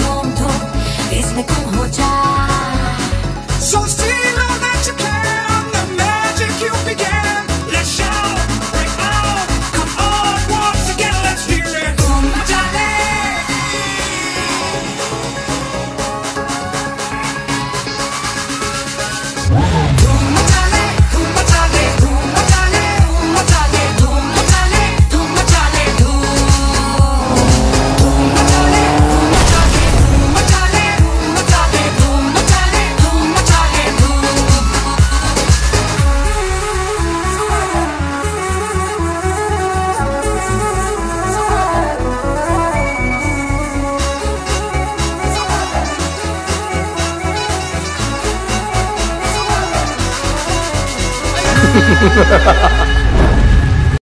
धूम धूम इसमें तुम हो जा। 哈哈哈哈哈哈。